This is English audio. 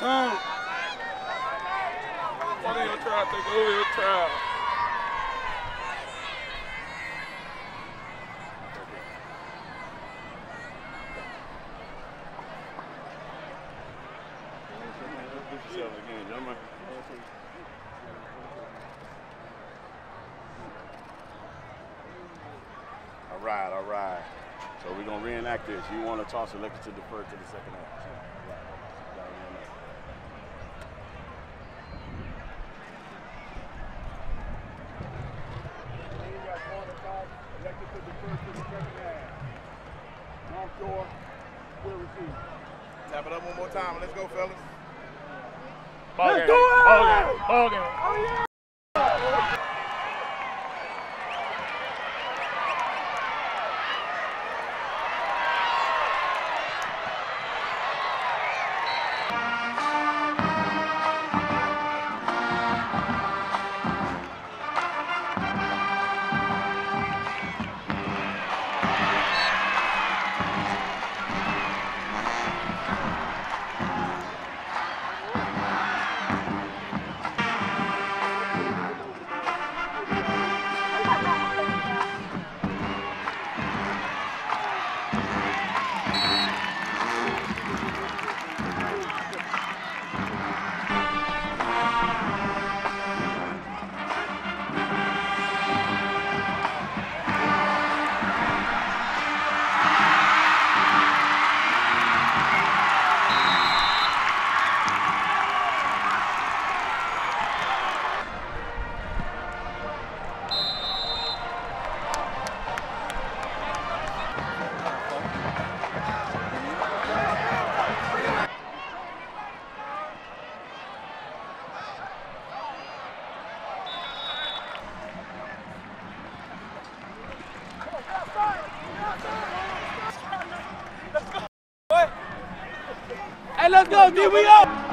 through. Fuck your trial, take over your trial. All right, all right. So we're going to reenact this. You want to toss it, let it to defer to the second half. Tap it up one more time. Let's go, fellas. Ball game. Ball game. Ball game. Hey, let's go, D. We up.